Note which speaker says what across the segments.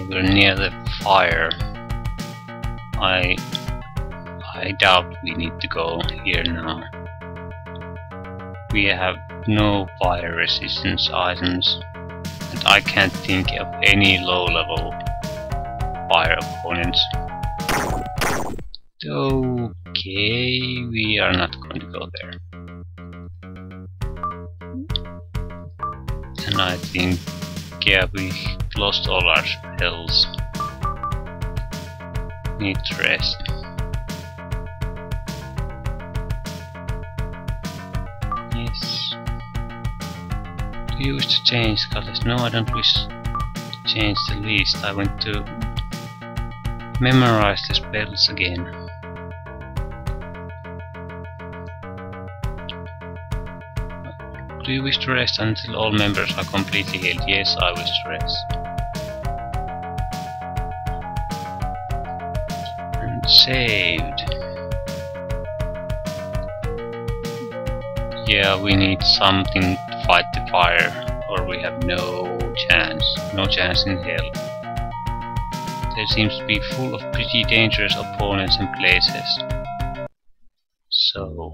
Speaker 1: We're near the fire. I I doubt we need to go here now. We have no fire resistance items and I can't think of any low level fire opponents. Okay, we are not going to go there. And I think, yeah, we lost all our spells. Need to rest. Yes. Do you wish to change colors? No, I don't wish to change the least. I want to memorize the spells again. Do you wish to rest until all members are completely healed? Yes, I wish to rest. Saved. Yeah, we need something to fight the fire, or we have no chance. No chance in hell. There seems to be full of pretty dangerous opponents and places. So...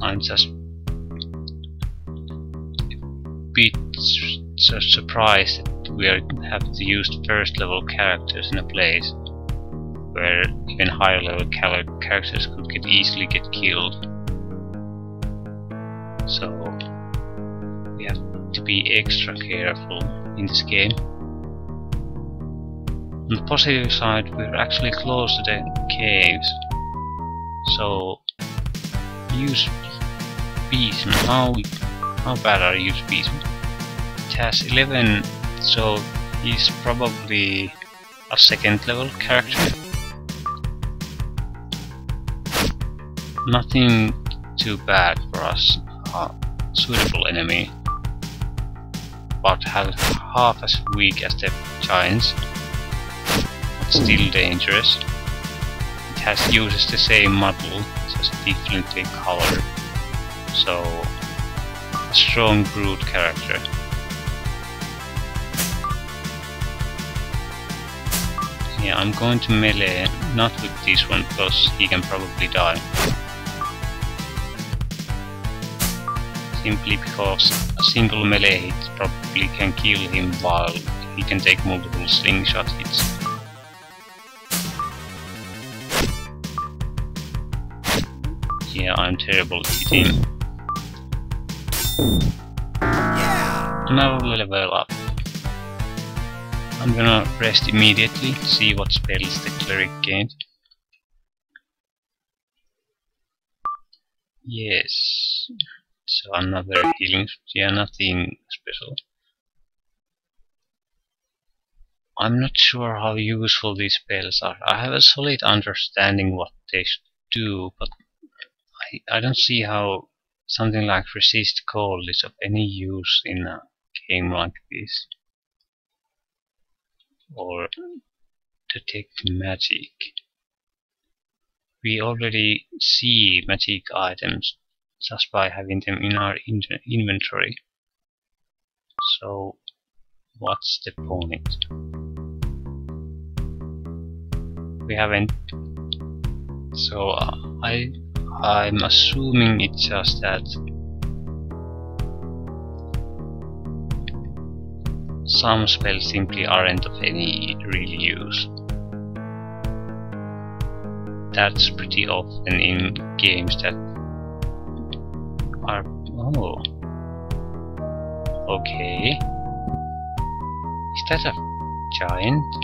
Speaker 1: I'm just a bit su surprised that we are, have to use first level characters in a place where even higher level characters could get easily get killed. So we have to be extra careful in this game. On the positive side, we're actually close to the caves, so use beast. How how bad are you, beast? It has 11, so he's probably a second level character. Nothing too bad for us, a suitable enemy, but have half as weak as the giants, but still dangerous. It has uses the same model, just differently colored, so a strong brute character. Yeah, I'm going to melee, not with this one, because he can probably die. Simply because a single melee hit probably can kill him while he can take multiple slingshot hits. Yeah, I'm terrible at hitting. Now level up. I'm gonna rest immediately, see what spells the cleric gained. Yes, so another healing, yeah, nothing special. I'm not sure how useful these spells are. I have a solid understanding what they do, but I, I don't see how something like resist cold is of any use in a game like this or detect magic. We already see magic items just by having them in our in inventory. So what's the point? We haven't so uh, I I'm assuming it's just that some spells simply aren't of any real use. That's pretty often in games that are... oh... Okay... Is that a giant?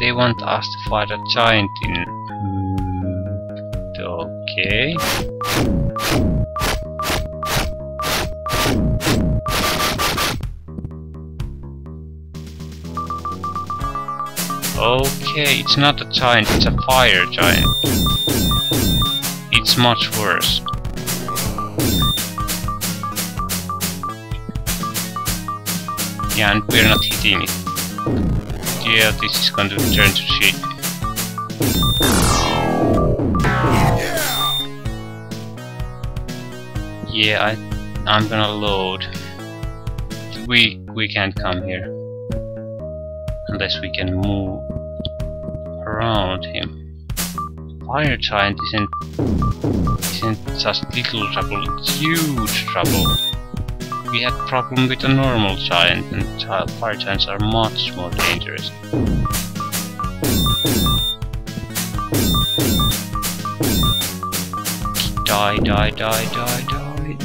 Speaker 1: They want us to fight a giant in... Mm, okay... Okay, it's not a giant, it's a fire giant. It's much worse. Yeah, and we're not hitting it. Yeah, this is going to turn to shit. Yeah, I, I'm gonna load. we we can't come here unless we can move around him. Fire giant isn't isn't just little trouble, it's huge trouble. We had problem with a normal giant and fire giants are much more dangerous. Die, die, die, die, die.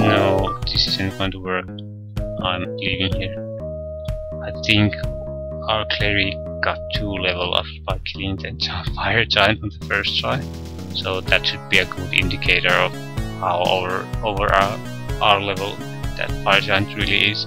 Speaker 1: No, this isn't going to work. I'm leaving here. I think our cleric got two level ups by killing fire giant on the first try. So that should be a good indicator of how over over our, our level that fire giant really is.